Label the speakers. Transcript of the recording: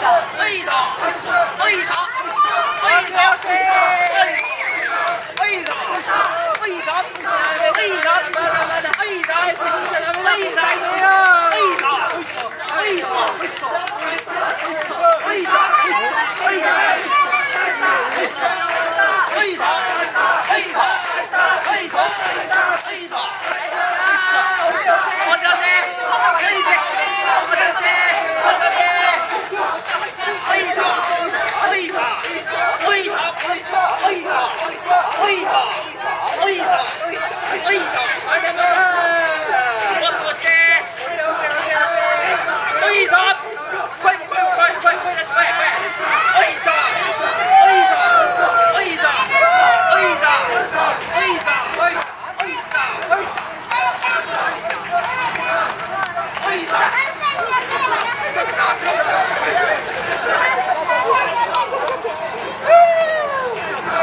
Speaker 1: A 他，A 他。Hallelujah!